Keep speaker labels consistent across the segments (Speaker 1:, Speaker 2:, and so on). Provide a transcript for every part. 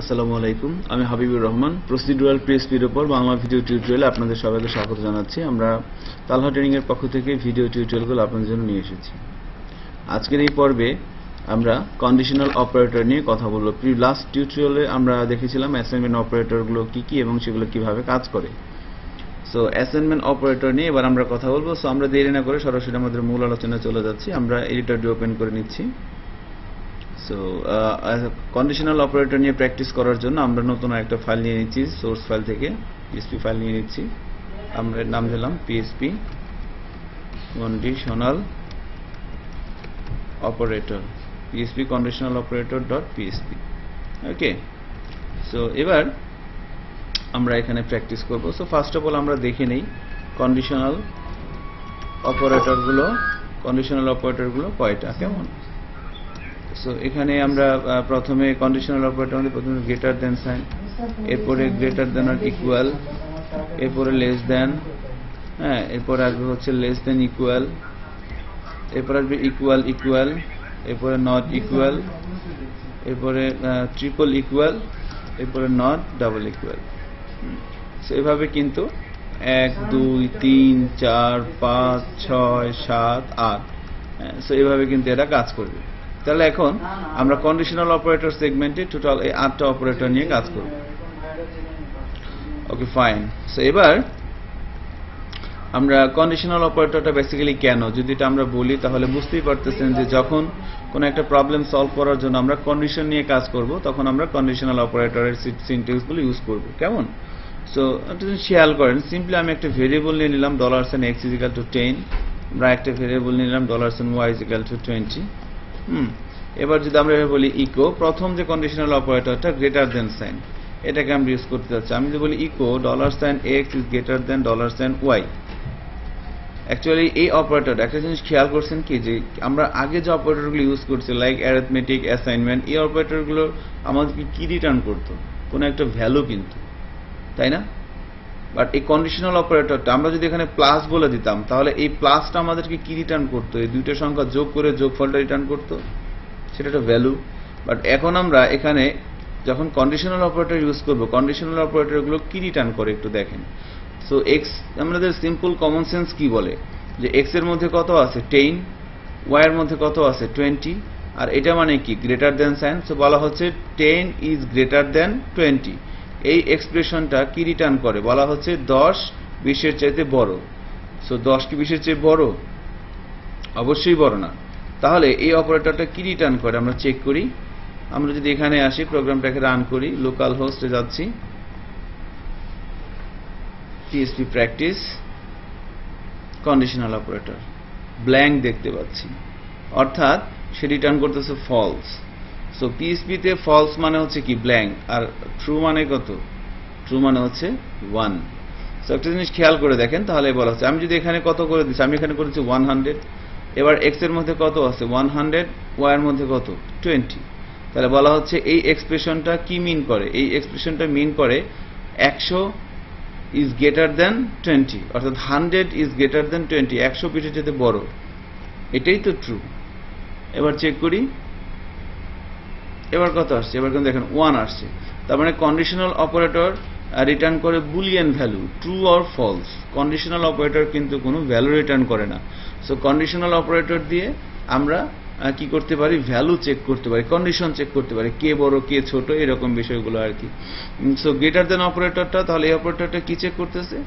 Speaker 1: আসসালামু আলাইকুম। আমি হাবিবুর রহমান প্রসিডিউরাল পিএসপির উপর বাংলা ভিডিও টিউটোরিয়ালে আপনাদের সবাইকে স্বাগত জানাচ্ছি। আমরা তালহা ট্রেনিং এর পক্ষ থেকে ভিডিও টিউটোরিয়ালগুলো আপনাদের জন্য নিয়ে এসেছি। আজকের এই পর্বে আমরা কন্ডিশনাল অপারেটর নিয়ে কথা বলব। প্রি লাস্ট টিউটোরিয়ালে আমরা দেখেছিলাম অ্যাসাইনমেন্ট অপারেটরগুলো কি কি এবং সেগুলো কীভাবে কাজ করে। সো অ্যাসাইনমেন্ট অপারেটর নিয়ে এবার আমরা কথা বলব। সো আমরা দেরি না করে সরাসরি আমাদের মূল আলোচনায় চলে যাচ্ছি। আমরা এডিটরটি ওপেন করে নিচ্ছি। সো কন্ডিশনাল অপারেটর নিয়ে প্র্যাকটিস করার জন্য আমরা নতুন একটা ফাইল নিয়ে নিচ্ছি সোর্স ফাইল থেকে পিএসপি ফাইল নিয়ে নিচ্ছি। আমরা নাম দিলাম PSP conditional operator PSP conditional operator dot PSP okay so এবার আমরা এখানে প্র্যাকটিস করব। সো ফার্স্ট অফ অল আমরা দেখে নেই কন্ডিশনাল অপারেটরগুলো কন্ডিশনাল অপারেটরগুলো কয়টা, কেমন? সো এখানে আমরা প্রথমে কন্ডিশনাল অপারেটর আমাদের প্রথমে গ্রেটার দেন সাইন এরপরে গ্রেটার দেন আর ইকুয়াল এরপরে লেস দেন হ্যাঁ এরপরে আসবে হচ্ছে লেস দেন ইকুয়াল এরপর আসবে ইকুয়াল ইকুয়াল এরপরে নট ইকুয়াল এরপরে ট্রিপল ইকুয়াল এরপরে নট ডাবল ইকুয়াল সো এভাবে কিন্তু এক, দুই, তিন, চার, পাঁচ, ছয়, সাত, আট সো এভাবে কিন্তু এরা কাজ করবে। তাহলে এখন আমরা কন্ডিশনাল অপারেটর সেগমেন্টে টোটাল এই আটটা অপারেটর নিয়ে কাজ করব। ওকে ফাইন সো এবার আমরা কন্ডিশনাল অপারেটরটা বেসিক্যালি কেন? যদি এটা আমরা বলি, তাহলে বুঝতেই পারতেছেন যে যখন কোনো একটা প্রবলেম সলভ করার জন্য আমরা কন্ডিশন নিয়ে কাজ করব, তখন আমরা কন্ডিশনাল অপারেটরের সিনটেক্সগুলো ইউজ করব। কেমন? সো জিনিস খেয়াল করেন সিম্পলি আমি একটা ভেরিয়েবল নিয়ে নিলাম dollar sign x is equal to ten আমরা একটা ভেরিয়েবল নিলাম dollar sign y is equal to twenty hmm. এবার যদি আমরা এভাবে বলি ইকো প্রথম যে কন্ডিশনাল অপারেটরটা গ্রেটার দেন সাইন এটাকে আমরা ইউজ করতে যাচ্ছি। আমি যদি বলি echo dollar sign x is greater than dollar sign y actually এই অপারেটর একটা জিনিস খেয়াল করছেন কি যে আমরা আগে যে অপারেটরগুলো ইউজ করছি লাইক অ্যারিথমেটিক অ্যাসাইনমেন্ট এই অপারেটরগুলো আমাদেরকে কি রিটার্ন করতো? কোনো একটা ভ্যালু কিন্তু। তাই না? বাট এই কন্ডিশনাল অপারেটরটা আমরা যদি এখানে প্লাস বলে দিতাম, তাহলে এই প্লাসটা আমাদেরকে কি রিটার্ন করতো? এই দুইটা সংখ্যা যোগ করে যোগফলটা রিটার্ন করতো? সেটা একটা ভ্যালু বাট এখন আমরা এখানে যখন কন্ডিশনাল অপারেটর ইউজ করব কন্ডিশনাল অপারেটরগুলো কি রিটার্ন করে একটু দেখেন। সো এক্স আমাদের সিম্পল কমন সেন্স কি বলে? যে এক্সের মধ্যে কত আছে? টেন ওয়াই এর মধ্যে কত আছে? টোয়েন্টি আর এটা মানে কি? গ্রেটার দেন সাইন সো বলা হচ্ছে ten is greater than twenty এই এক্সপ্রেশনটা কি রিটার্ন করে? বলা হচ্ছে দশ বিশের চাইতে বড়। সো দশ কি বিশের চেয়ে বড়? অবশ্যই বড় না। তাহলে এই অপারেটরটা কি রিটার্ন করে? আমরা চেক করি। আমরা যদি এখানে আসি, প্রোগ্রামটাকে রান করি লোকাল হোস্টে যাচ্ছি। TSP practice conditional operator blank দেখতে পাচ্ছি। অর্থাৎ সে রিটার্ন করতেছে ফলস সো পিএসপিতে ফলস মানে হচ্ছে কি ব্ল্যাঙ্ক আর ট্রু মানে কত? ট্রু মানে হচ্ছে ওয়ান সো একটা জিনিস খেয়াল করে দেখেন, তাহলে বলা হচ্ছে, আমি যদি এখানে কত করে দিচ্ছি আমি এখানে করেছি ওয়ান হান্ড্রেড এবার এক্সের মধ্যে কত আছে? ওয়ান হান্ড্রেড ওয়াই এর মধ্যে কত? টোয়েন্টি তাহলে বলা হচ্ছে এই এক্সপ্রেশনটা কি মিন করে? এই এক্সপ্রেশনটা মিন করে একশো ইজ গ্রেটার দেন টোয়েন্টি অর্থাৎ hundred is greater than twenty একশো পিঠে যেতে বড়। এটাই তো ট্রু এবার চেক করি। এবার কত আসছে? এবার কিন্তু দেখেন ওয়ান আসছে। তার মানে কন্ডিশনাল অপারেটর রিটার্ন করে boolean value true or false conditional operator কিন্তু কোনো ভ্যালু রিটার্ন করে না। সো কন্ডিশনাল অপারেটর দিয়ে আমরা কি করতে পারি? ভ্যালু চেক করতে পারি কন্ডিশন চেক করতে পারি। কে বড়, কে ছোট, এরকম বিষয়গুলো আর কি। সো গ্রেটার দেন অপারেটরটা তাহলে এই অপারেটরটা কি চেক করতেছে?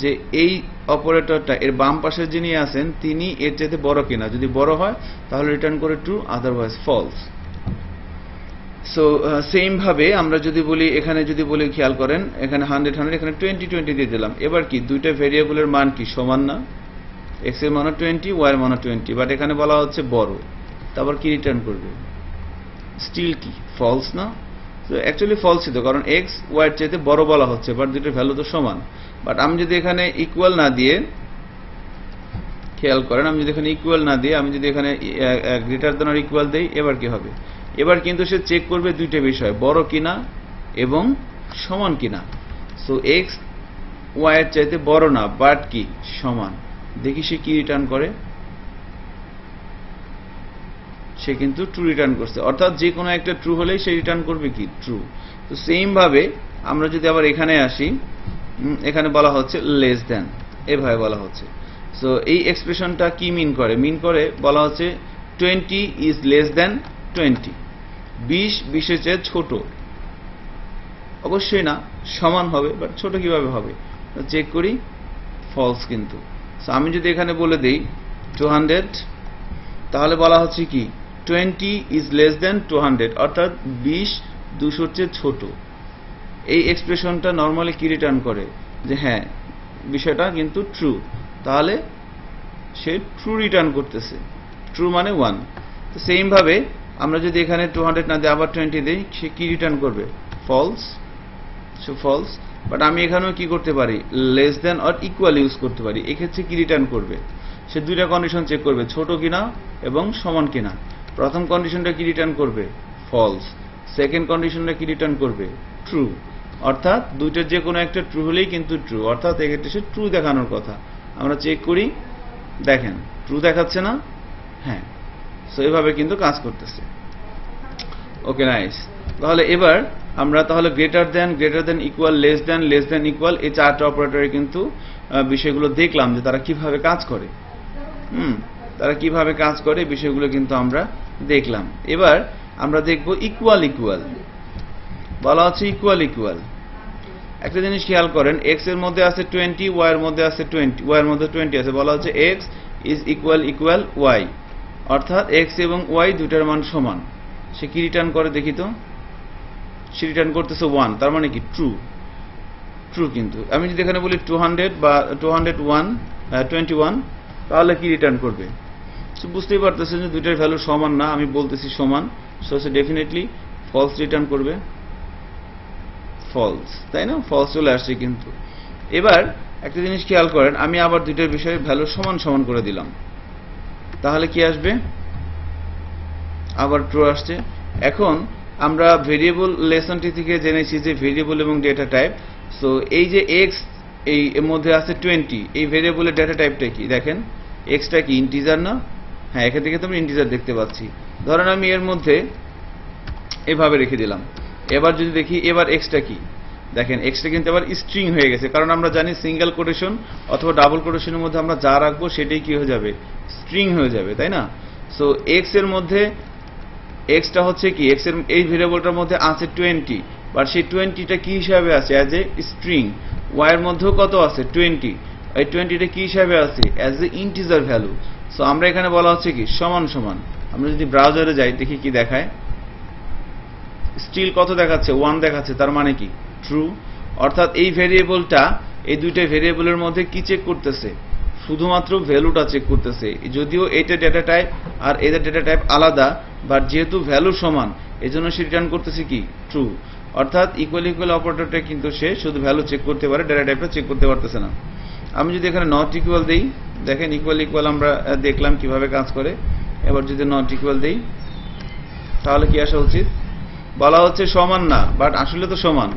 Speaker 1: যে এই অপারেটরটা এর বাম পাশে যিনি আছেন, তিনি এর চাইতে বড় কিনা। যদি বড় হয়, তাহলে রিটার্ন করে true otherwise false so same ভাবে আমরা যদি বলি, এখানে যদি বলি খেয়াল করেন, এখানে হান্ড্রেড হান্ড্রেড এখানে টোয়েন্টি টোয়েন্টি দিয়ে দিলাম। এবার কি, দুইটা ভেরিয়েবলের মান কি সমান না? এক্সের মানও টোয়েন্টি ওয়াই এর মানও টোয়েন্টি বাট এখানে বলা হচ্ছে বড়। তারপর কি রিটার্ন করবে? স্টিল কি? ফলস না? তো অ্যাকচুয়ালি ফলসই তো, কারণ এক্স ওয়াই এর চাইতে বড় বলা হচ্ছে বাট দুটোর ভ্যালু তো সমান। বাট আমি যদি এখানে ইকুয়াল না দিয়ে খেয়াল করেন, আমি যদি এখানে ইকুয়াল না দিয়ে আমি যদি এখানে গ্রেটার দেন আর ইকুয়াল দেই, এবার কি হবে? এবার কিন্তু সে চেক করবে দুইটা বিষয়, বড় কিনা এবং সমান কিনা। সো এক্স ওয়াই এর চাইতে বড় না বাট কি? সমান। দেখি সে কি রিটার্ন করে। সে কিন্তু ট্রু রিটার্ন করছে। অর্থাৎ যে কোনো একটা ট্রু হলেই সে রিটার্ন করবে কি? ট্রু তো সেম ভাবে আমরা যদি আবার এখানে আসি এখানে বলা হচ্ছে লেস দেন এভাবে বলা হচ্ছে। সো এই এক্সপ্রেশনটা কি মিন করে? মিন করে বলা হচ্ছে twenty is less than twenty বিশ বিশের চেয়ে ছোট। অবশ্যই না সমান হবে বাট ছোট কীভাবে হবে? চেক করি ফলস কিন্তু। So, আমি যদি এখানে বলে দেই টু হান্ড্রেড তাহলে বলা হচ্ছে কি? Twenty is less than two hundred অর্থাৎ বিশ দুশোর চেয়ে ছোট। এই এক্সপ্রেশনটা নর্মালি কি রিটার্ন করে? যে হ্যাঁ বিষয়টা কিন্তু ট্রু তাহলে সে ট্রু রিটার্ন করতেছে। ট্রু মানে ওয়ান তো সেম ভাবে আমরা যদি এখানে টু হান্ড্রেড না দিই, আবার টোয়েন্টি দিই, সে কি রিটার্ন করবে? ফলস সো ফলস বাট আমি এখানেও কি করতে পারি? Less than or equal use করতে পারি। এক্ষেত্রে কি রিটার্ন করবে? সে দুইটা কন্ডিশন চেক করবে, ছোট কিনা এবং সমান কিনা। প্রথম কন্ডিশনটা কি রিটার্ন করবে? ফলস সেকেন্ড কন্ডিশনটা কি রিটার্ন করবে? ট্রু অর্থাৎ দুইটার যে কোনো একটা ট্রু হলেই কিন্তু ট্রু অর্থাৎ এক্ষেত্রে সে ট্রু দেখানোর কথা। আমরা চেক করি, দেখেন ট্রু দেখাচ্ছে না? হ্যাঁ। সো এভাবে কিন্তু কাজ করতেছে। ওকে নাইস তাহলে এবার আমরা তাহলে greater than greater than equal less than less than equal এই চারটা অপারেটরে কিন্তু বিষয়গুলো দেখলাম যে তারা কীভাবে কাজ করে। হুম, তারা কীভাবে কাজ করে বিষয়গুলো কিন্তু আমরা দেখলাম। এবার আমরা দেখব ইকুয়াল ইকুয়াল বলা হচ্ছে ইকুয়াল ইকুয়াল একটা জিনিস খেয়াল করেন এক্সের মধ্যে আছে টোয়েন্টি ওয়াই এর মধ্যে আছে টোয়েন্টি ওয়াই এর মধ্যে টোয়েন্টি আছে, বলা হচ্ছে x is equal equal y অর্থাৎ এক্স এবং ওয়াই দুটার মান সমান। সে কি রিটার্ন করে দেখি তো? সে রিটার্ন করতেছে ওয়ান তার মানে কি? ট্রু ট্রু কিন্তু। আমি যদি এখানে বলি টু হান্ড্রেড বা two hundred one twenty one তাহলে কি রিটার্ন করবে? সো বুঝতেই পারতেছেন যে দুইটার ভ্যালু সমান না, আমি বলতেছি সমান সো সে ডেফিনেটলি ফলস রিটার্ন করবে। ফলস তাই না? ফলস চলে আসছে কিন্তু। এবার একটা জিনিস খেয়াল করেন, আমি আবার দুইটার বিষয়ে ভ্যালু সমান সমান করে দিলাম। তাহলে কি আসবে? আবার ট্রু আসছে। এখন আমরা ভেরিয়েবল লেসনটি থেকে জেনেছি যে ভেরিয়েবল এবং ডেটা টাইপ সো এই যে এক্স এই মধ্যে আছে টোয়েন্টি এই ভেরিয়েবলের ডেটা টাইপটা কি? দেখেন এক্সটা কি ইন্টিজার না? হ্যাঁ এখান থেকে তো আমরা ইন্টিজার দেখতে পাচ্ছি। ধরেন আমি এর মধ্যে এভাবে রেখে দিলাম। এবার যদি দেখি, এবার এক্সটা কি? দেখেন এক্সটা কিন্তু এবার স্ট্রিং হয়ে গেছে। কারণ আমরা জানি সিঙ্গেল কোটেশন অথবা ডাবল কোটেশনের মধ্যে আমরা যা রাখব সেটাই কি হয়ে যাবে? স্ট্রিং হয়ে যাবে, তাই না? সো এক্সের মধ্যে এক্সটা হচ্ছে কি? এক্সের, এই ভেরিয়েবলটার মধ্যে আছে টোয়েন্টি বাট সেই টোয়েন্টিটা কি হিসাবে আছে? অ্যাজ এ স্ট্রিং ওয়াইয়ের মধ্যেও কত আছে? টোয়েন্টি এই টোয়েন্টিটা কি হিসাবে আছে? As a integer value so আমরা এখানে বলা হচ্ছে কি? সমান সমান। আমরা যদি ব্রাউজারে যাই, দেখি কি দেখায়। স্টিল কত দেখাচ্ছে? ওয়ান দেখাচ্ছে, তার মানে কি? ট্রু অর্থাৎ এই ভেরিয়েবলটা এই দুইটা ভেরিয়েবলের মধ্যে কি চেক করতেছে? শুধুমাত্র ভ্যালুটা চেক করতেছে। যদিও এইটা ডেটা টাইপ আর এদের ডেটা টাইপ আলাদা বাট যেহেতু ভ্যালু সমান, এজন্য সে রিটার্ন করতেছে কি? ট্রু অর্থাৎ ইকুয়াল ইকুয়াল অপারেটরটা কিন্তু সে শুধু ভ্যালু চেক করতে পারে ডেটা টাইপটা চেক করতে পারতেছে না। আমি যদি এখানে নট ইকুয়াল দিই, দেখেন ইকুয়াল ইকুয়াল আমরা দেখলাম কীভাবে কাজ করে। এবার যদি নট ইকুয়াল দিই, তাহলে কি আসা উচিত? বলা হচ্ছে সমান না বাট আসলে তো সমান।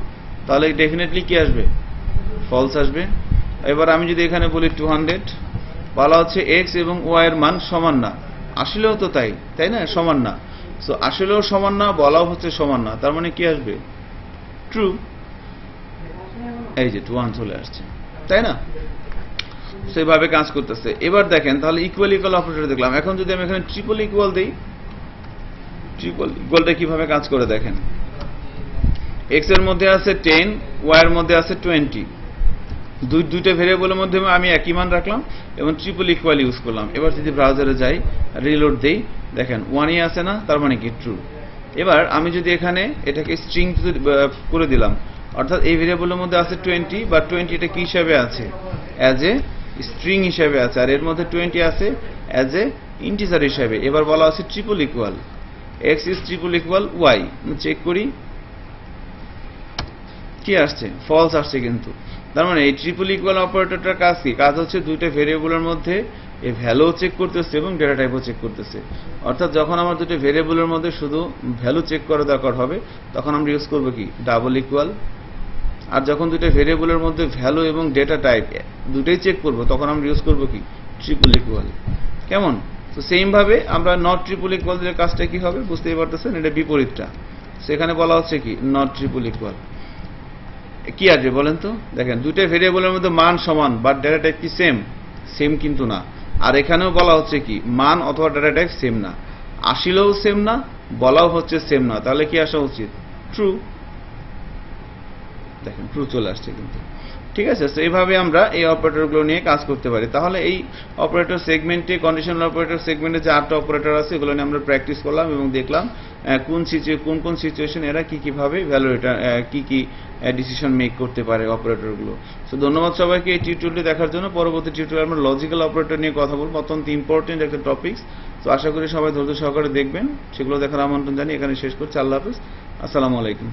Speaker 1: তাহলে ডেফিনেটলি কি আসবে? ফলস আসবে। এবার আমি যদি এখানে বলি টু হান্ড্রেড বলা হচ্ছে এক্স এবং ওয়াই এর মান সমান না। আসলেও তো তাই তাই না? সমান না। সো আসলেও সমান না, বলাও হচ্ছে সমান না। তার মানে কি আসবে? ট্রু এই যে টু ওয়ান চলে আসছে। তাই না? সেভাবে কাজ করতেছে। এবার দেখেন, তাহলে ইকুয়াল ইকুয়াল অপারেটর দেখলাম। এখন যদি আমি এখানে ট্রিপল ইকুয়াল দিই ট্রিপল কীভাবে কাজ করে দেখেন। এক্সের মধ্যে আছে টেন ওয়াই এর মধ্যে আছে টোয়েন্টি দুই, দুইটা ভেরিয়েবলের মধ্যে আমি একই মান রাখলাম এবং ট্রিপল ইকুয়াল ইউজ করলাম। এবার যদি ব্রাউজারে যাই রিলোড দেই, দেখেন ওয়ানই আছে না, তার মানে কি ট্রু এবার আমি যদি এখানে এটাকে স্ট্রিং করে দিলাম, অর্থাৎ এই ভেরিয়েবলের মধ্যে আছে টোয়েন্টি বা টোয়েন্টি এটা কি হিসাবে আছে? অ্যাজ এ স্ট্রিং হিসাবে আছে। আর এর মধ্যে টোয়েন্টি আছে অ্যাজ এ ইন্টিজার হিসাবে। এবার বলা আছে triple equal x is triple equal y check করি। কি আসছে? ফলস আসছে কিন্তু। তার মানে এই ট্রিপল ইকুয়াল অপারেটরটার কাজ কি? কাজ হচ্ছে দুইটা ভেরিয়েবলের মধ্যে এই ভ্যালু চেক করতেছে এবং ডেটা টাইপও চেক করতেছে অর্থাৎ যখন আমার দুটো ভেরিয়েবলের মধ্যে শুধু ভ্যালু চেক করা দরকার হবে, তখন আমরা ইউজ করব কি? ডাবল ইকুয়াল আর যখন দুটো ভেরিয়েবলের মধ্যে ভ্যালু এবং ডেটা টাইপ দুটোই চেক করব, তখন আমরা ইউজ করব কি? ট্রিপল ইকুয়াল কেমন? তো সেম ভাবে আমরা নট ট্রিপল ইকুয়াল দিলে কাজটা কি হবে? বুঝতেই পারতেছেন? এটা বিপরীতটা। সেখানে বলা হচ্ছে কি? নট ট্রিপল ইকুয়াল কি আসবে বলেন তো? দেখেন, দুইটা ভেরিয়েবলের মধ্যে মান সমান বাট ডেটা টাইপ কি সেম সেম কিন্তু না। আর এখানেও বলা হচ্ছে কি? মান অথবা ডেটা টাইপ সেম না। আসিলেও সেম না, বলাও হচ্ছে সেম না। তাহলে কি আসা উচিত? ট্রু দেখেন ট্রু চলে আসছে কিন্তু। ঠিক আছে? তো এইভাবে আমরা এই অপারেটরগুলো নিয়ে কাজ করতে পারি। তাহলে এই অপারেটর সেগমেন্টে কন্ডিশনাল অপারেটর সেগমেন্টে যে আটটা অপারেটর আছে, এগুলো নিয়ে আমরা প্র্যাকটিস করলাম এবং দেখলাম কোন সিচুয়ে কোন কোন সিচুয়েশন এরা কি, কীভাবে ভ্যালুয়েটার কী কী ডিসিশন মেক করতে পারে অপারেটরগুলো তো ধন্যবাদ সবাইকে এই টিউটোরিয়ালটি দেখার জন্য। পরবর্তী টিউটোরিয়াল আমরা লজিক্যাল অপারেটর নিয়ে কথা বলব। অত্যন্ত ইম্পর্টেন্ট একটা টপিকস তো আশা করি সবাই ধৈর্য সহকারে দেখবেন। সেগুলো দেখার আমন্ত্রণ জানি এখানে শেষ করছি। আল্লাহ হাফিজ। আসসালামু আলাইকুম।